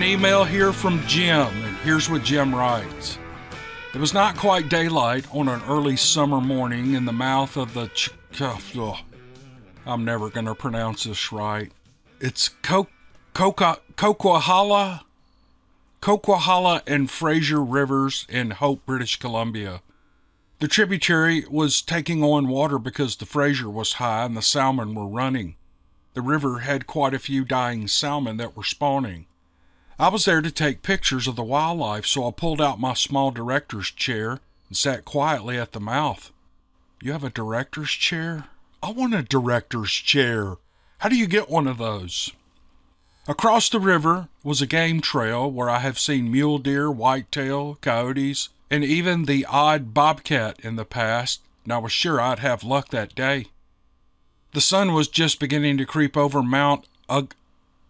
an email here from Jim, and here's what Jim writes. It was not quite daylight on an early summer morning in the mouth of the Ch- oh, I'm never going to pronounce this right. It's Co- Coca- Coquihalla, Coquihalla and Fraser Rivers in Hope, British Columbia. The tributary was taking on water because the Fraser was high and the salmon were running. The river had quite a few dying salmon that were spawning. I was there to take pictures of the wildlife, so I pulled out my small director's chair and sat quietly at the mouth. You have a director's chair? I want a director's chair. How do you get one of those? Across the river was a game trail where I have seen mule deer, whitetail, coyotes, and even the odd bobcat in the past, and I was sure I'd have luck that day. The sun was just beginning to creep over Mount Ug,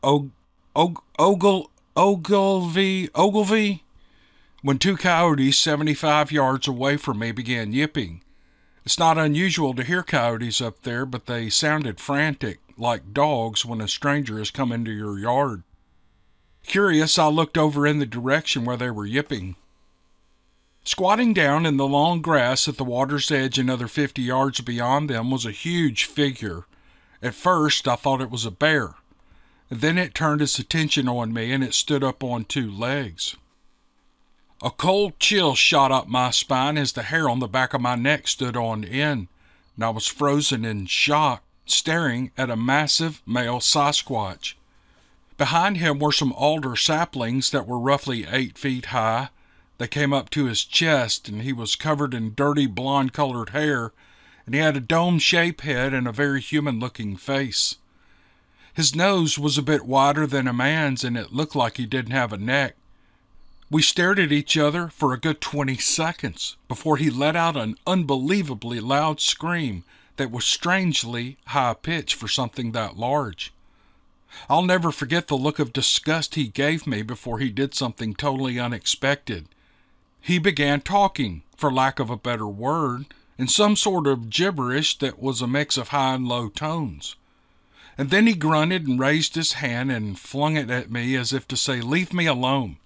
Og, Og, Ogle, Ogilvie, Ogilvie, when two coyotes 75 yards away from me began yipping. It's not unusual to hear coyotes up there, but they sounded frantic, like dogs when a stranger has come into your yard. Curious, I looked over in the direction where they were yipping. Squatting down in the long grass at the water's edge another fifty yards beyond them was a huge figure. At first, I thought it was a bear. Then it turned its attention on me and it stood up on two legs. A cold chill shot up my spine as the hair on the back of my neck stood on end, and I was frozen in shock, staring at a massive male Sasquatch. Behind him were some alder saplings that were roughly eight feet high they came up to his chest, and he was covered in dirty blonde colored hair, and he had a dome shaped head and a very human looking face. His nose was a bit wider than a man's, and it looked like he didn't have a neck. We stared at each other for a good twenty seconds before he let out an unbelievably loud scream that was strangely high pitched for something that large. I'll never forget the look of disgust he gave me before he did something totally unexpected. He began talking, for lack of a better word, in some sort of gibberish that was a mix of high and low tones. And then he grunted and raised his hand and flung it at me as if to say, Leave me alone.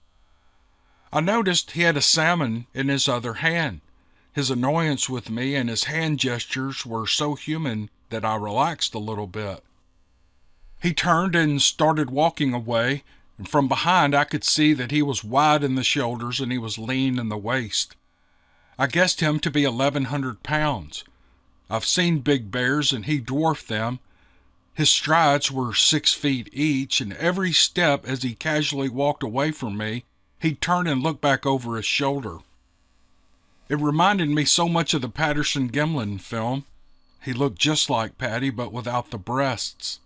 I noticed he had a salmon in his other hand. His annoyance with me and his hand gestures were so human that I relaxed a little bit. He turned and started walking away, and from behind I could see that he was wide in the shoulders and he was lean in the waist. I guessed him to be eleven hundred pounds. I've seen big bears and he dwarfed them. His strides were six feet each, and every step as he casually walked away from me, he'd turn and look back over his shoulder. It reminded me so much of the Patterson Gimlin film. He looked just like Patty, but without the breasts.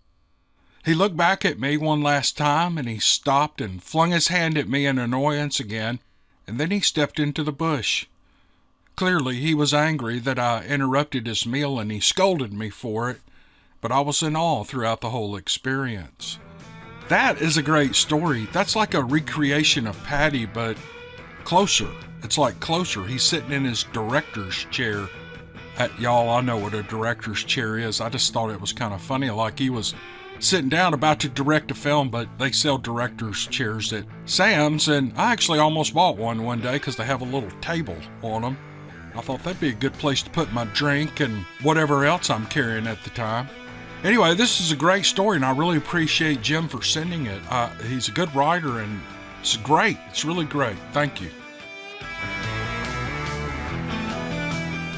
He looked back at me one last time and he stopped and flung his hand at me in annoyance again, and then he stepped into the bush. Clearly, he was angry that I interrupted his meal and he scolded me for it, but I was in awe throughout the whole experience. That is a great story. That's like a recreation of Patty, but closer. It's like closer. He's sitting in his director's chair. At, y'all, I know what a director's chair is. I just thought it was kind of funny, like he was sitting down about to direct a film, but they sell director's chairs at Sam's, and I actually almost bought one one day because they have a little table on them. I thought that'd be a good place to put my drink and whatever else I'm carrying at the time. Anyway, this is a great story, and I really appreciate Jim for sending it. Uh, he's a good writer, and it's great. It's really great. Thank you.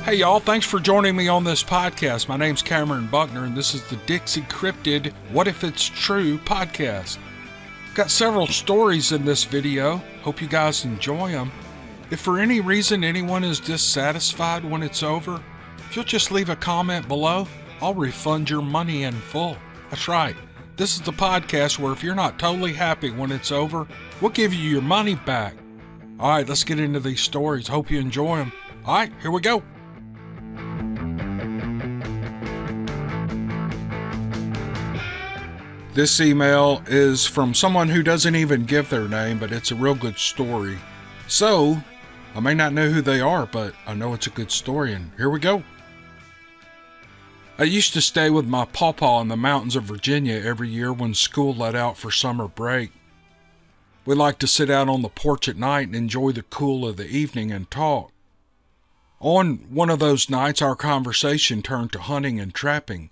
Hey, y'all, thanks for joining me on this podcast. My name's Cameron Buckner, and this is the Dixie Cryptid What If It's True podcast. Got several stories in this video. Hope you guys enjoy them. If for any reason anyone is dissatisfied when it's over, if you'll just leave a comment below, I'll refund your money in full. That's right. This is the podcast where if you're not totally happy when it's over, we'll give you your money back. All right, let's get into these stories. Hope you enjoy them. All right, here we go. This email is from someone who doesn't even give their name, but it's a real good story. So, I may not know who they are, but I know it's a good story, and here we go. I used to stay with my pawpaw in the mountains of Virginia every year when school let out for summer break. We liked to sit out on the porch at night and enjoy the cool of the evening and talk. On one of those nights, our conversation turned to hunting and trapping.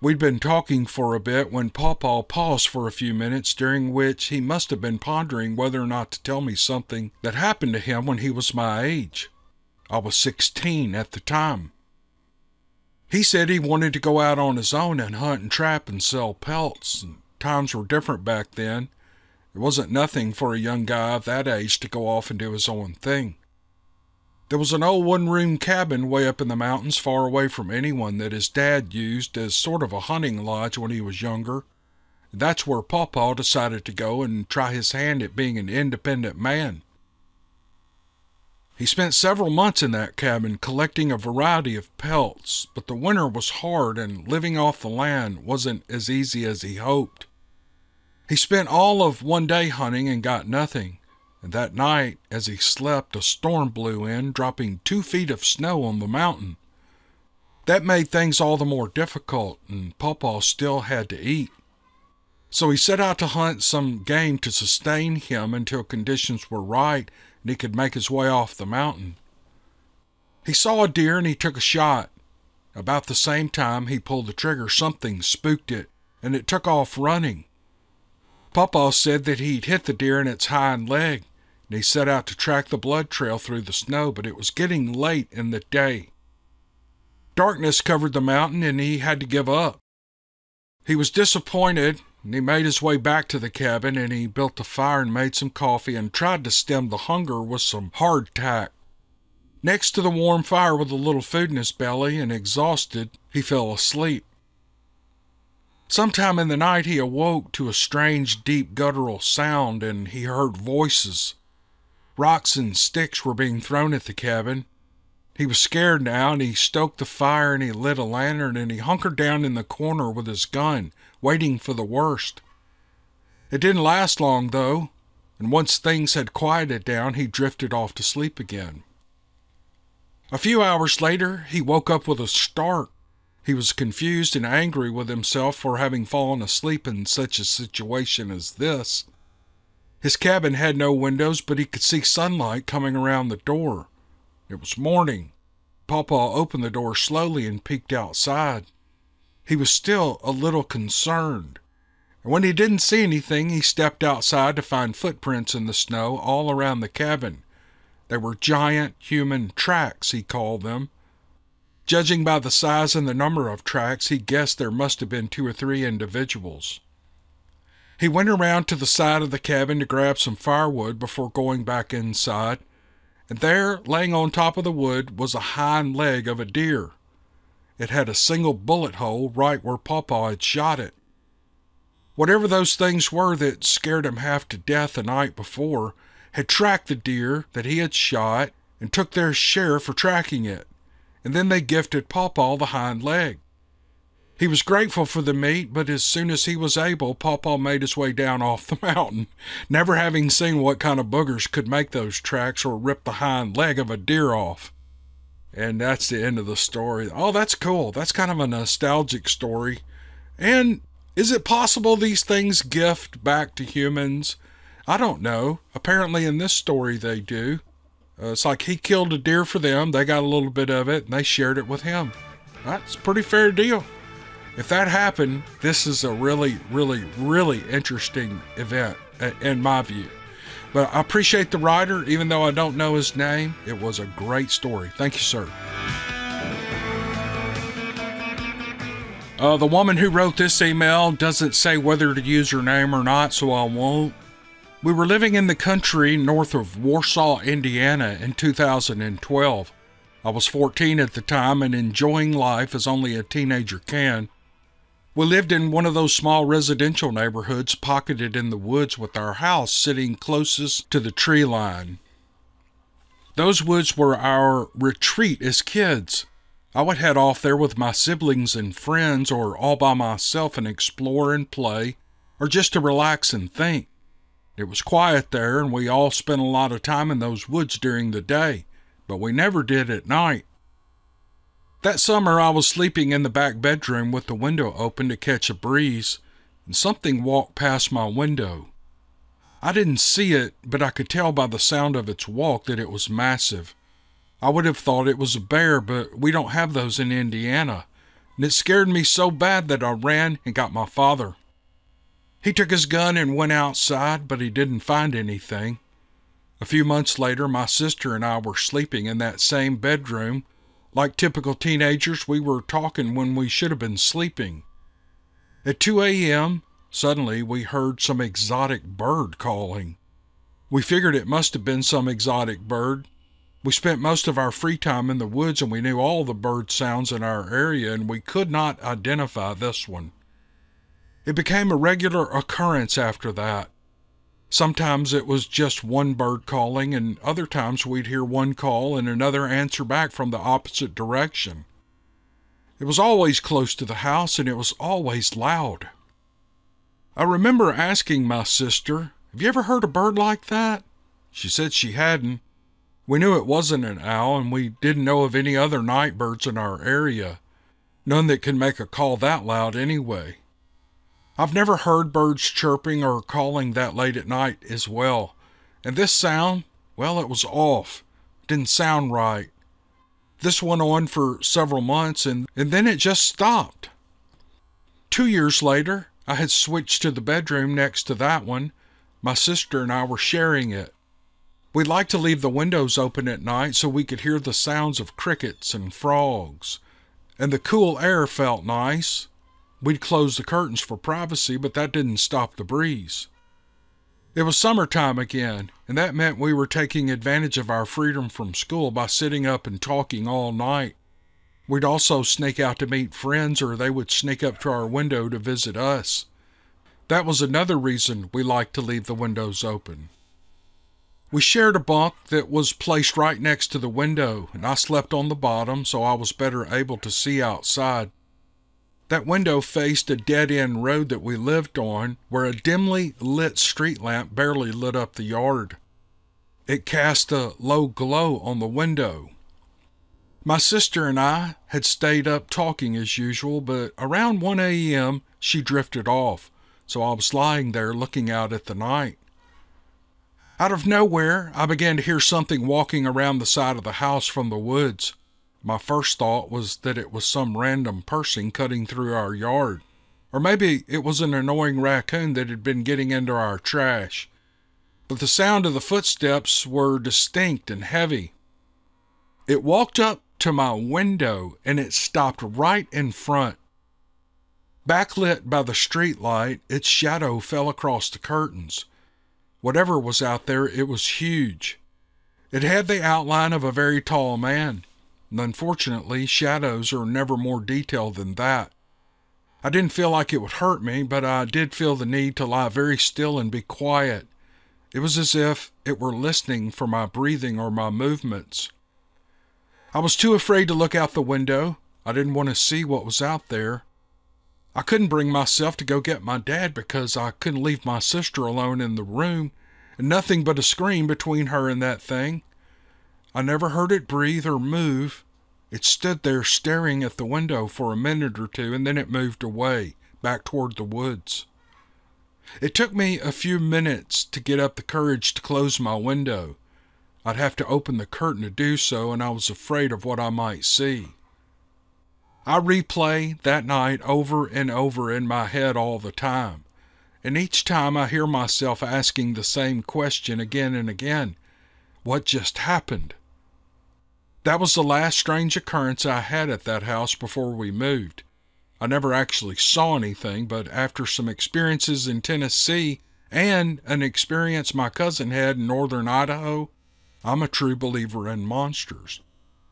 We'd been talking for a bit when Pawpaw paused for a few minutes, during which he must have been pondering whether or not to tell me something that happened to him when he was my age. I was 16 at the time. He said he wanted to go out on his own and hunt and trap and sell pelts. And times were different back then. It wasn't nothing for a young guy of that age to go off and do his own thing. There was an old one room cabin way up in the mountains, far away from anyone, that his dad used as sort of a hunting lodge when he was younger. That's where Pawpaw decided to go and try his hand at being an independent man. He spent several months in that cabin collecting a variety of pelts, but the winter was hard and living off the land wasn't as easy as he hoped. He spent all of one day hunting and got nothing and that night, as he slept, a storm blew in, dropping two feet of snow on the mountain. That made things all the more difficult, and Pawpaw still had to eat. So he set out to hunt some game to sustain him until conditions were right and he could make his way off the mountain. He saw a deer and he took a shot. About the same time he pulled the trigger, something spooked it, and it took off running. Pawpaw said that he'd hit the deer in its hind leg, and he set out to track the blood trail through the snow, but it was getting late in the day. Darkness covered the mountain, and he had to give up. He was disappointed, and he made his way back to the cabin, and he built a fire and made some coffee and tried to stem the hunger with some hardtack. Next to the warm fire with a little food in his belly and exhausted, he fell asleep. Sometime in the night he awoke to a strange, deep, guttural sound, and he heard voices. Rocks and sticks were being thrown at the cabin. He was scared now, and he stoked the fire and he lit a lantern and he hunkered down in the corner with his gun, waiting for the worst. It didn't last long, though, and once things had quieted down, he drifted off to sleep again. A few hours later, he woke up with a start. He was confused and angry with himself for having fallen asleep in such a situation as this. His cabin had no windows, but he could see sunlight coming around the door. It was morning. Pawpaw opened the door slowly and peeked outside. He was still a little concerned. And when he didn't see anything, he stepped outside to find footprints in the snow all around the cabin. They were giant human tracks, he called them. Judging by the size and the number of tracks, he guessed there must have been two or three individuals. He went around to the side of the cabin to grab some firewood before going back inside, and there, laying on top of the wood, was a hind leg of a deer. It had a single bullet hole right where Pawpaw had shot it. Whatever those things were that scared him half to death the night before had tracked the deer that he had shot and took their share for tracking it, and then they gifted Pawpaw the hind leg. He was grateful for the meat, but as soon as he was able, Pawpaw made his way down off the mountain, never having seen what kind of boogers could make those tracks or rip the hind leg of a deer off. And that's the end of the story. Oh, that's cool. That's kind of a nostalgic story. And is it possible these things gift back to humans? I don't know. Apparently, in this story, they do. Uh, it's like he killed a deer for them, they got a little bit of it, and they shared it with him. That's a pretty fair deal. If that happened, this is a really, really, really interesting event, in my view. But I appreciate the writer, even though I don't know his name. It was a great story. Thank you, sir. Uh, the woman who wrote this email doesn't say whether to use her name or not, so I won't. We were living in the country north of Warsaw, Indiana in 2012. I was 14 at the time and enjoying life as only a teenager can. We lived in one of those small residential neighborhoods pocketed in the woods with our house sitting closest to the tree line. Those woods were our retreat as kids. I would head off there with my siblings and friends, or all by myself and explore and play, or just to relax and think. It was quiet there, and we all spent a lot of time in those woods during the day, but we never did at night. That summer, I was sleeping in the back bedroom with the window open to catch a breeze, and something walked past my window. I didn't see it, but I could tell by the sound of its walk that it was massive. I would have thought it was a bear, but we don't have those in Indiana, and it scared me so bad that I ran and got my father. He took his gun and went outside, but he didn't find anything. A few months later, my sister and I were sleeping in that same bedroom. Like typical teenagers, we were talking when we should have been sleeping. At 2 a.m., suddenly we heard some exotic bird calling. We figured it must have been some exotic bird. We spent most of our free time in the woods and we knew all the bird sounds in our area, and we could not identify this one. It became a regular occurrence after that. Sometimes it was just one bird calling, and other times we'd hear one call and another answer back from the opposite direction. It was always close to the house and it was always loud. I remember asking my sister, Have you ever heard a bird like that? She said she hadn't. We knew it wasn't an owl, and we didn't know of any other night birds in our area. None that could make a call that loud anyway. I've never heard birds chirping or calling that late at night as well. And this sound, well, it was off. Didn't sound right. This went on for several months and, and then it just stopped. Two years later, I had switched to the bedroom next to that one. My sister and I were sharing it. We liked to leave the windows open at night so we could hear the sounds of crickets and frogs. And the cool air felt nice. We'd close the curtains for privacy, but that didn't stop the breeze. It was summertime again, and that meant we were taking advantage of our freedom from school by sitting up and talking all night. We'd also sneak out to meet friends, or they would sneak up to our window to visit us. That was another reason we liked to leave the windows open. We shared a bunk that was placed right next to the window, and I slept on the bottom so I was better able to see outside. That window faced a dead end road that we lived on, where a dimly lit street lamp barely lit up the yard. It cast a low glow on the window. My sister and I had stayed up talking as usual, but around 1 a.m. she drifted off, so I was lying there looking out at the night. Out of nowhere, I began to hear something walking around the side of the house from the woods. My first thought was that it was some random person cutting through our yard. Or maybe it was an annoying raccoon that had been getting into our trash. But the sound of the footsteps were distinct and heavy. It walked up to my window and it stopped right in front. Backlit by the street light, its shadow fell across the curtains. Whatever was out there, it was huge. It had the outline of a very tall man. Unfortunately, shadows are never more detailed than that. I didn't feel like it would hurt me, but I did feel the need to lie very still and be quiet. It was as if it were listening for my breathing or my movements. I was too afraid to look out the window. I didn't want to see what was out there. I couldn't bring myself to go get my dad because I couldn't leave my sister alone in the room, and nothing but a scream between her and that thing. I never heard it breathe or move. It stood there staring at the window for a minute or two, and then it moved away, back toward the woods. It took me a few minutes to get up the courage to close my window. I'd have to open the curtain to do so, and I was afraid of what I might see. I replay that night over and over in my head all the time, and each time I hear myself asking the same question again and again What just happened? That was the last strange occurrence I had at that house before we moved. I never actually saw anything, but after some experiences in Tennessee and an experience my cousin had in northern Idaho, I'm a true believer in monsters.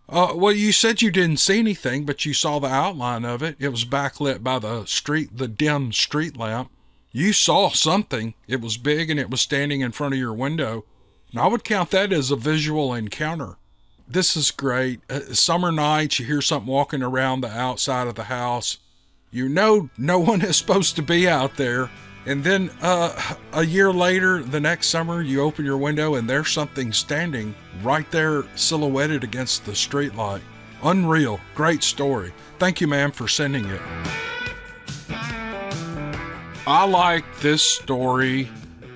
Uh, well, you said you didn't see anything, but you saw the outline of it. It was backlit by the street, the dim street lamp. You saw something. It was big and it was standing in front of your window. And I would count that as a visual encounter this is great. Uh, summer nights, you hear something walking around the outside of the house. You know, no one is supposed to be out there. And then uh, a year later, the next summer, you open your window and there's something standing right there, silhouetted against the streetlight. Unreal. Great story. Thank you, ma'am, for sending it. I like this story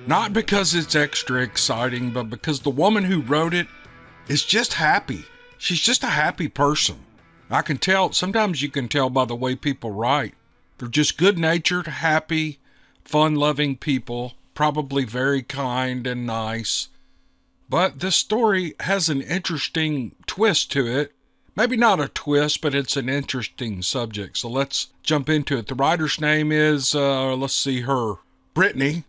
Not because it's extra exciting, but because the woman who wrote it is just happy. She's just a happy person. I can tell, sometimes you can tell by the way people write. They're just good natured, happy, fun loving people, probably very kind and nice. But this story has an interesting twist to it. Maybe not a twist, but it's an interesting subject. So let's jump into it. The writer's name is, uh, let's see her, Brittany.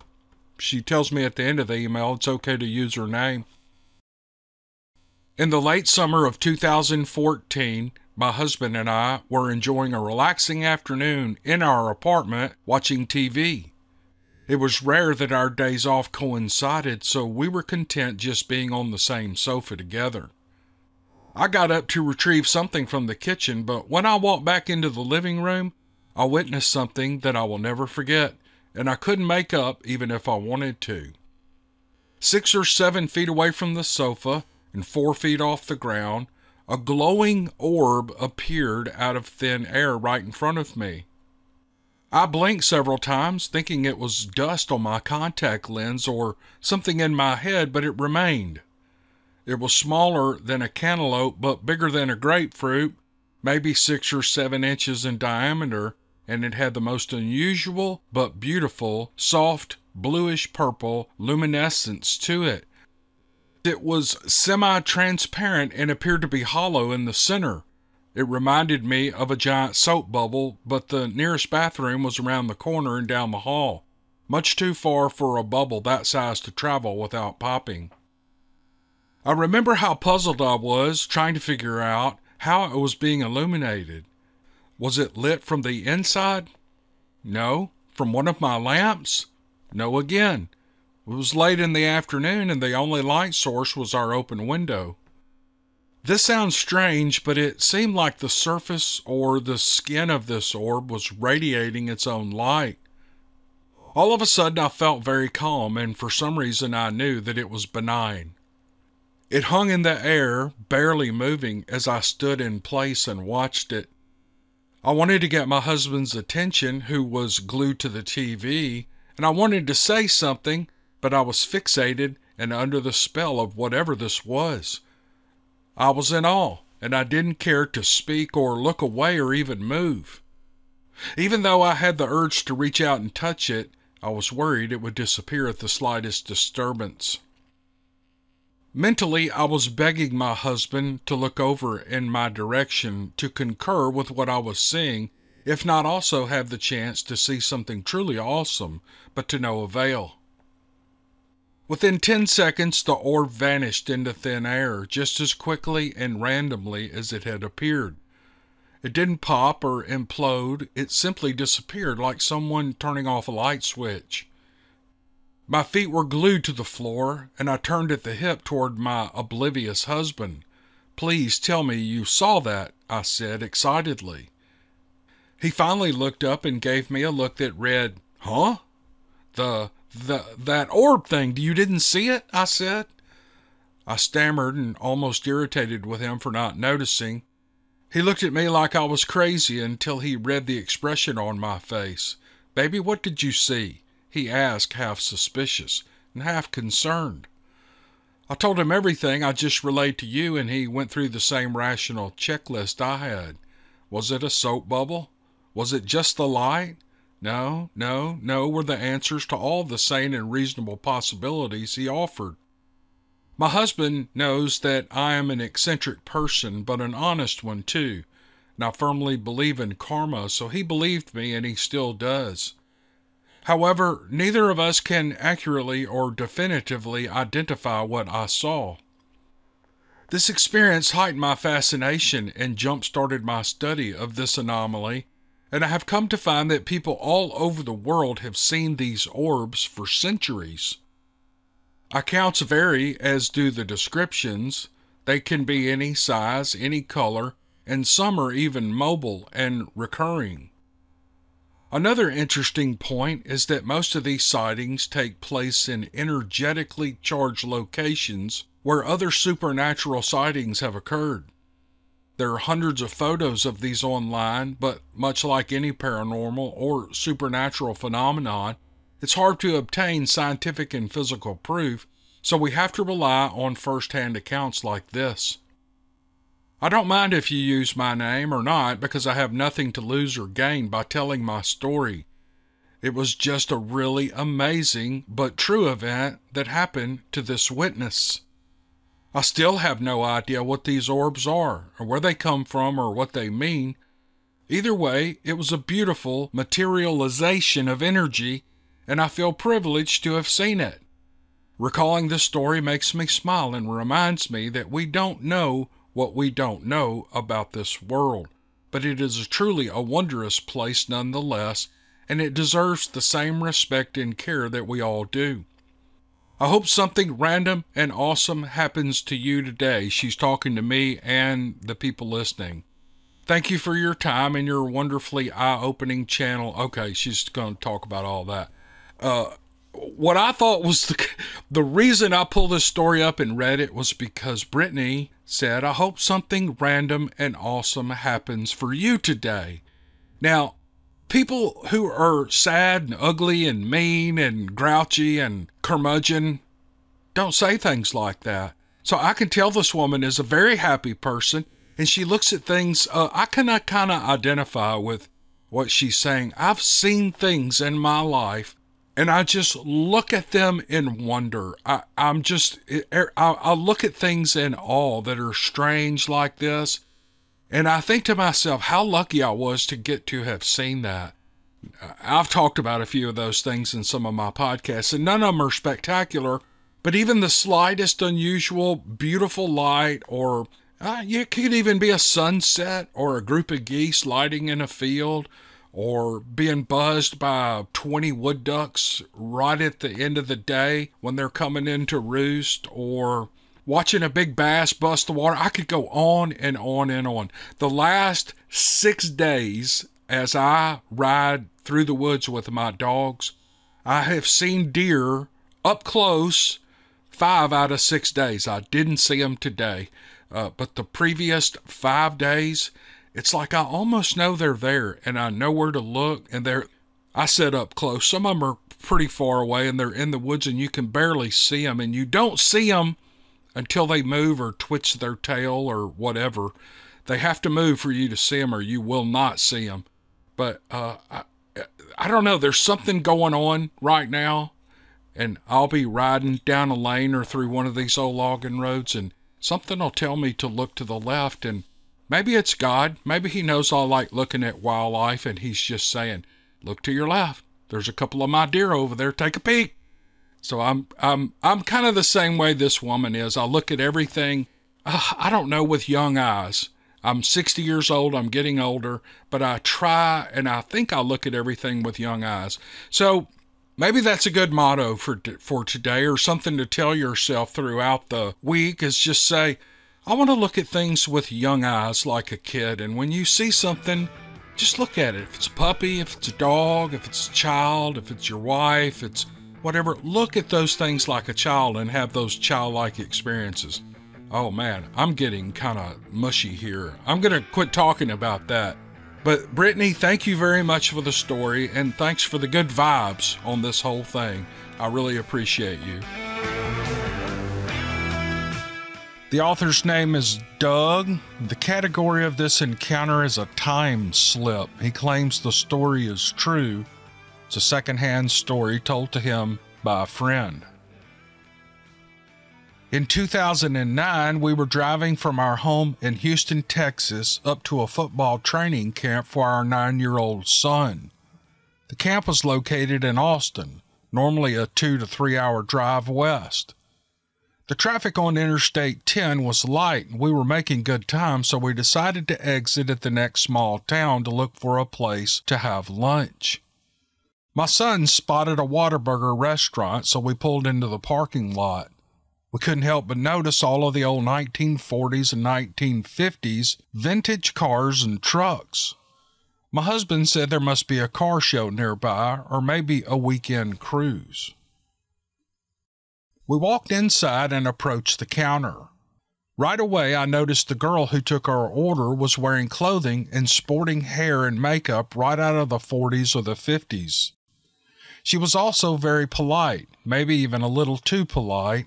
She tells me at the end of the email it's okay to use her name. In the late summer of 2014, my husband and I were enjoying a relaxing afternoon in our apartment watching TV. It was rare that our days off coincided, so we were content just being on the same sofa together. I got up to retrieve something from the kitchen, but when I walked back into the living room, I witnessed something that I will never forget, and I couldn't make up even if I wanted to. Six or seven feet away from the sofa and four feet off the ground, a glowing orb appeared out of thin air right in front of me. I blinked several times, thinking it was dust on my contact lens or something in my head, but it remained. It was smaller than a cantaloupe, but bigger than a grapefruit, maybe six or seven inches in diameter, and it had the most unusual but beautiful, soft, bluish purple luminescence to it. It was semi transparent and appeared to be hollow in the center. It reminded me of a giant soap bubble, but the nearest bathroom was around the corner and down the hall, much too far for a bubble that size to travel without popping. I remember how puzzled I was trying to figure out how it was being illuminated. Was it lit from the inside? No. From one of my lamps? No again. It was late in the afternoon and the only light source was our open window. This sounds strange, but it seemed like the surface or the skin of this orb was radiating its own light. All of a sudden, I felt very calm, and for some reason, I knew that it was benign. It hung in the air, barely moving, as I stood in place and watched it. I wanted to get my husband's attention, who was glued to the TV, and I wanted to say something, but I was fixated and under the spell of whatever this was. I was in awe, and I didn't care to speak or look away or even move. Even though I had the urge to reach out and touch it, I was worried it would disappear at the slightest disturbance. Mentally, I was begging my husband to look over in my direction to concur with what I was seeing, if not also have the chance to see something truly awesome, but to no avail. Within 10 seconds, the orb vanished into thin air just as quickly and randomly as it had appeared. It didn't pop or implode, it simply disappeared like someone turning off a light switch. My feet were glued to the floor, and I turned at the hip toward my oblivious husband. Please tell me you saw that, I said excitedly. He finally looked up and gave me a look that read, Huh? The the, that orb thing, do you didn't see it? I said. I stammered and almost irritated with him for not noticing. He looked at me like I was crazy until he read the expression on my face. Baby, what did you see? He asked, half suspicious and half concerned. I told him everything I just relayed to you, and he went through the same rational checklist I had. Was it a soap bubble? Was it just the light? No, no, no were the answers to all the sane and reasonable possibilities he offered. My husband knows that I am an eccentric person, but an honest one too, and I firmly believe in karma, so he believed me and he still does. However, neither of us can accurately or definitively identify what I saw. This experience heightened my fascination and jump started my study of this anomaly and I have come to find that people all over the world have seen these orbs for centuries. Accounts vary, as do the descriptions. They can be any size, any color, and some are even mobile and recurring. Another interesting point is that most of these sightings take place in energetically charged locations where other supernatural sightings have occurred. There are hundreds of photos of these online, but much like any paranormal or supernatural phenomenon, It's hard to obtain scientific and physical proof, so we have to rely on first hand accounts like this. I don't mind if you use my name or not because I have nothing to lose or gain by telling my story. It was just a really amazing but true event that happened to this witness. I still have no idea what these orbs are, or where they come from, or what they mean. Either way, it was a beautiful materialization of energy, and I feel privileged to have seen it. Recalling this story makes me smile and reminds me that we don't know what we don't know about this world, but it is truly a wondrous place nonetheless, and it deserves the same respect and care that we all do. I hope something random and awesome happens to you today. She's talking to me and the people listening. Thank you for your time and your wonderfully eye opening channel. Okay, she's going to talk about all that. Uh, what I thought was the, the reason I pulled this story up and read it was because Brittany said, I hope something random and awesome happens for you today. Now, people who are sad and ugly and mean and grouchy and curmudgeon don't say things like that. So I can tell this woman is a very happy person and she looks at things. Uh, I can kind of identify with what she's saying. I've seen things in my life and I just look at them in wonder. I, am just, I, I look at things in awe that are strange like this and I think to myself, how lucky I was to get to have seen that. I've talked about a few of those things in some of my podcasts, and none of them are spectacular, but even the slightest unusual, beautiful light, or uh, it could even be a sunset or a group of geese lighting in a field, or being buzzed by 20 wood ducks right at the end of the day when they're coming in to roost, or watching a big bass bust the water. I could go on and on and on. The last six days, as I ride through the woods with my dogs, I have seen deer up close five out of six days. I didn't see them today, uh, but the previous five days, it's like I almost know they're there and I know where to look and they're. I set up close. Some of them are pretty far away and they're in the woods and you can barely see them and you don't see them until they move or twitch their tail or whatever. They have to move for you to see them or you will not see them. But uh, I, I don't know. There's something going on right now. And I'll be riding down a lane or through one of these old logging roads and something will tell me to look to the left. And maybe it's God. Maybe he knows I like looking at wildlife and he's just saying, look to your left. There's a couple of my deer over there. Take a peek. So I'm I'm I'm kind of the same way this woman is. I look at everything. Uh, I don't know with young eyes. I'm 60 years old. I'm getting older, but I try and I think I look at everything with young eyes. So maybe that's a good motto for for today, or something to tell yourself throughout the week. Is just say, I want to look at things with young eyes, like a kid. And when you see something, just look at it. If it's a puppy, if it's a dog, if it's a child, if it's your wife, it's whatever, look at those things like a child and have those childlike experiences. Oh man, I'm getting kind of mushy here. I'm going to quit talking about that. But Brittany, thank you very much for the story and thanks for the good vibes on this whole thing. I really appreciate you. The author's name is Doug. The category of this encounter is a time slip. He claims the story is true it's a secondhand story told to him by a friend. In 2009, we were driving from our home in Houston, Texas, up to a football training camp for our nine year old son. The camp was located in Austin, normally a two to three hour drive west. The traffic on Interstate 10 was light and we were making good time, so we decided to exit at the next small town to look for a place to have lunch. My son spotted a Whataburger restaurant, so we pulled into the parking lot. We couldn't help but notice all of the old 1940s and 1950s vintage cars and trucks. My husband said there must be a car show nearby or maybe a weekend cruise. We walked inside and approached the counter. Right away, I noticed the girl who took our order was wearing clothing and sporting hair and makeup right out of the 40s or the 50s. She was also very polite, maybe even a little too polite.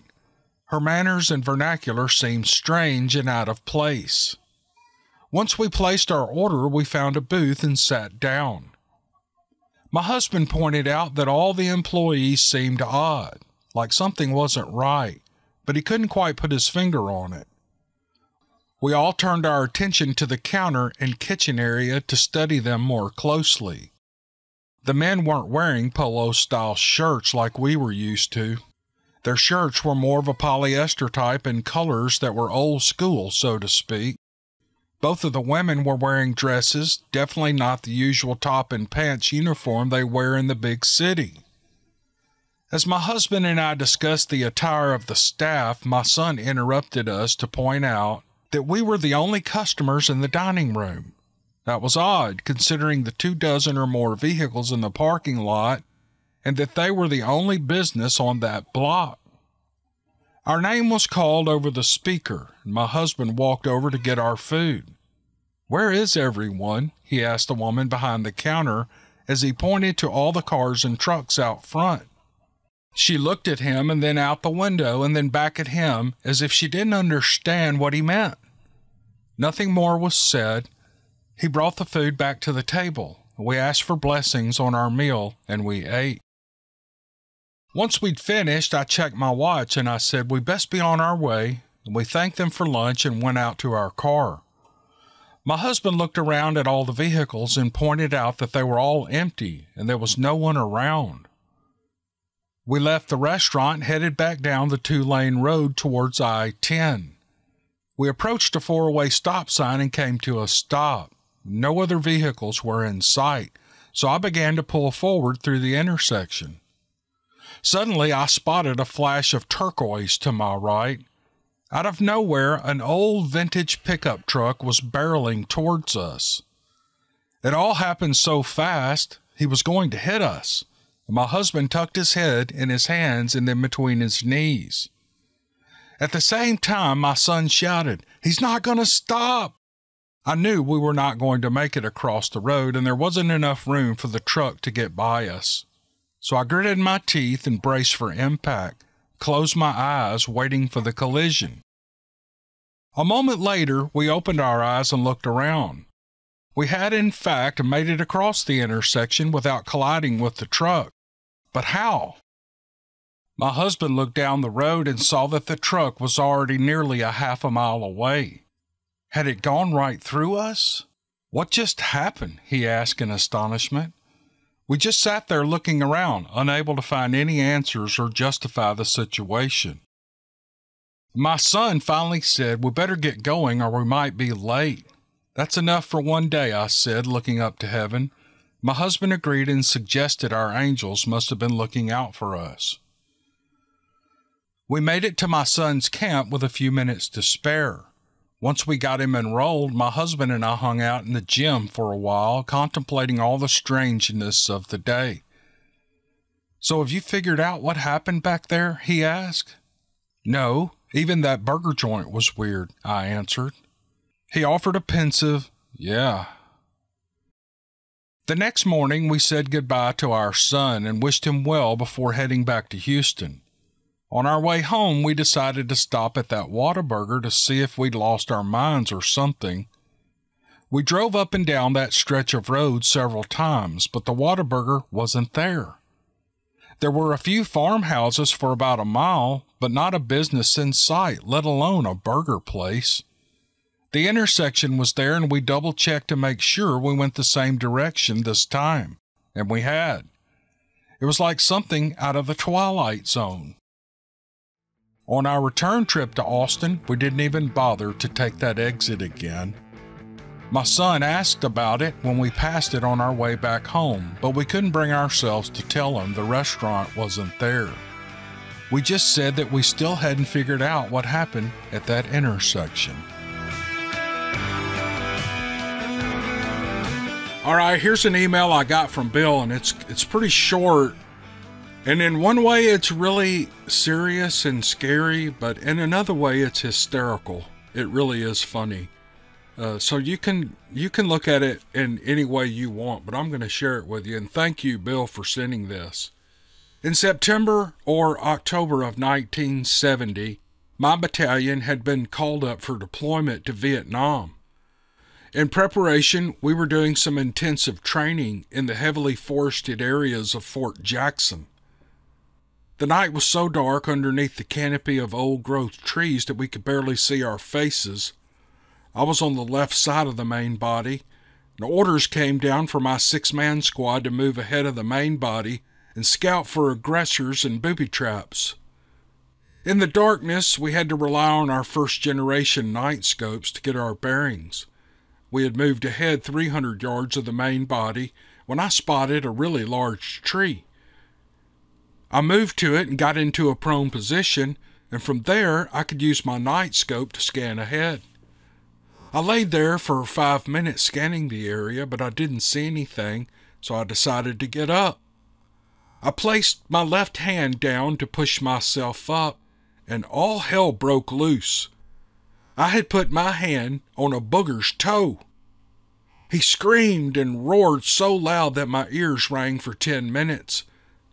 Her manners and vernacular seemed strange and out of place. Once we placed our order, we found a booth and sat down. My husband pointed out that all the employees seemed odd, like something wasn't right, but he couldn't quite put his finger on it. We all turned our attention to the counter and kitchen area to study them more closely. The men weren't wearing polo style shirts like we were used to. Their shirts were more of a polyester type in colors that were old school, so to speak. Both of the women were wearing dresses, definitely not the usual top and pants uniform they wear in the big city. As my husband and I discussed the attire of the staff, my son interrupted us to point out that we were the only customers in the dining room. That was odd, considering the two dozen or more vehicles in the parking lot, and that they were the only business on that block. Our name was called over the speaker, and my husband walked over to get our food. Where is everyone? he asked the woman behind the counter as he pointed to all the cars and trucks out front. She looked at him and then out the window and then back at him as if she didn't understand what he meant. Nothing more was said. He brought the food back to the table. We asked for blessings on our meal and we ate. Once we'd finished, I checked my watch and I said we best be on our way. We thanked them for lunch and went out to our car. My husband looked around at all the vehicles and pointed out that they were all empty and there was no one around. We left the restaurant headed back down the two lane road towards I 10. We approached a four way stop sign and came to a stop. No other vehicles were in sight, so I began to pull forward through the intersection. Suddenly, I spotted a flash of turquoise to my right. Out of nowhere, an old vintage pickup truck was barreling towards us. It all happened so fast, he was going to hit us. My husband tucked his head in his hands and then between his knees. At the same time, my son shouted, He's not going to stop! I knew we were not going to make it across the road, and there wasn't enough room for the truck to get by us. So I gritted my teeth and braced for impact, closed my eyes, waiting for the collision. A moment later, we opened our eyes and looked around. We had, in fact, made it across the intersection without colliding with the truck. But how? My husband looked down the road and saw that the truck was already nearly a half a mile away. Had it gone right through us? What just happened? he asked in astonishment. We just sat there looking around, unable to find any answers or justify the situation. My son finally said, We better get going or we might be late. That's enough for one day, I said, looking up to heaven. My husband agreed and suggested our angels must have been looking out for us. We made it to my son's camp with a few minutes to spare. Once we got him enrolled, my husband and I hung out in the gym for a while, contemplating all the strangeness of the day. So, have you figured out what happened back there? he asked. No, even that burger joint was weird, I answered. He offered a pensive, yeah. The next morning, we said goodbye to our son and wished him well before heading back to Houston. On our way home, we decided to stop at that Whataburger to see if we'd lost our minds or something. We drove up and down that stretch of road several times, but the Whataburger wasn't there. There were a few farmhouses for about a mile, but not a business in sight, let alone a burger place. The intersection was there, and we double checked to make sure we went the same direction this time, and we had. It was like something out of the Twilight Zone. On our return trip to Austin, we didn't even bother to take that exit again. My son asked about it when we passed it on our way back home, but we couldn't bring ourselves to tell him the restaurant wasn't there. We just said that we still hadn't figured out what happened at that intersection. All right, here's an email I got from Bill, and it's it's pretty short, and in one way, it's really serious and scary, but in another way, it's hysterical. It really is funny. Uh, so you can you can look at it in any way you want, but I'm going to share it with you. And thank you, Bill, for sending this. In September or October of 1970, my battalion had been called up for deployment to Vietnam. In preparation, we were doing some intensive training in the heavily forested areas of Fort Jackson. The night was so dark underneath the canopy of old growth trees that we could barely see our faces. I was on the left side of the main body, and orders came down for my six man squad to move ahead of the main body and scout for aggressors and booby traps. In the darkness, we had to rely on our first generation night scopes to get our bearings. We had moved ahead 300 yards of the main body when I spotted a really large tree. I moved to it and got into a prone position, and from there I could use my night scope to scan ahead. I laid there for five minutes scanning the area, but I didn't see anything, so I decided to get up. I placed my left hand down to push myself up, and all hell broke loose. I had put my hand on a booger's toe. He screamed and roared so loud that my ears rang for ten minutes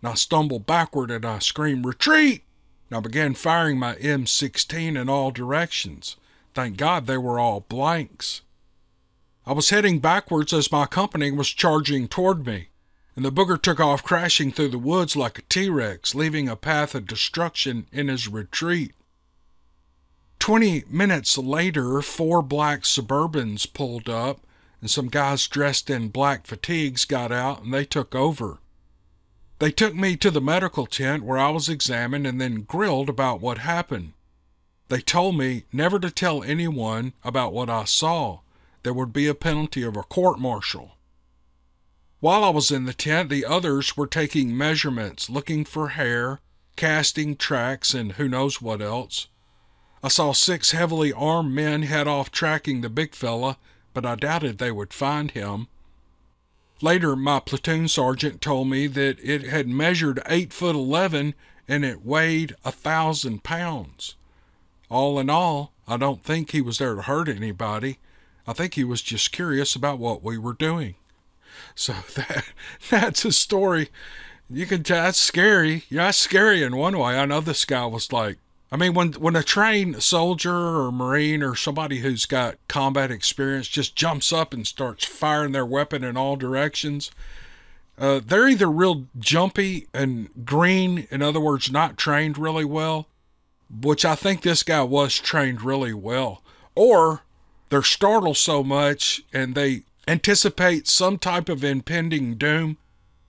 and I stumbled backward and I screamed, Retreat! And I began firing my M16 in all directions. Thank God they were all blanks. I was heading backwards as my company was charging toward me, and the booger took off crashing through the woods like a T Rex, leaving a path of destruction in his retreat. Twenty minutes later, four black Suburbans pulled up, and some guys dressed in black fatigues got out and they took over. They took me to the medical tent where I was examined and then grilled about what happened. They told me never to tell anyone about what I saw. There would be a penalty of a court martial. While I was in the tent, the others were taking measurements, looking for hair, casting tracks, and who knows what else. I saw six heavily armed men head off tracking the big fella, but I doubted they would find him. Later, my platoon sergeant told me that it had measured 8 foot 11 and it weighed a thousand pounds. All in all, I don't think he was there to hurt anybody. I think he was just curious about what we were doing. So that that's a story. You can tell that's scary. Yeah, that's scary in one way. I know this guy was like I mean, when when a trained soldier or marine or somebody who's got combat experience just jumps up and starts firing their weapon in all directions, uh, they're either real jumpy and green, in other words, not trained really well, which I think this guy was trained really well, or they're startled so much and they anticipate some type of impending doom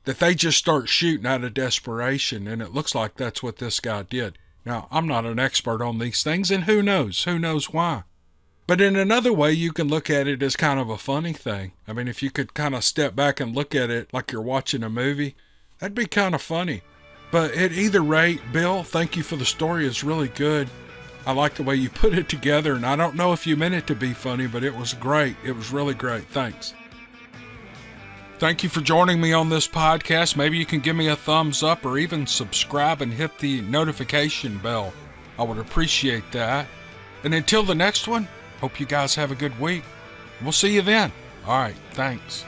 that they just start shooting out of desperation, and it looks like that's what this guy did. Now, I'm not an expert on these things, and who knows? Who knows why? But in another way, you can look at it as kind of a funny thing. I mean, if you could kind of step back and look at it like you're watching a movie, that'd be kind of funny. But at either rate, Bill, thank you for the story. It's really good. I like the way you put it together, and I don't know if you meant it to be funny, but it was great. It was really great. Thanks. Thank you for joining me on this podcast. Maybe you can give me a thumbs up or even subscribe and hit the notification bell. I would appreciate that. And until the next one, hope you guys have a good week. We'll see you then. All right, thanks.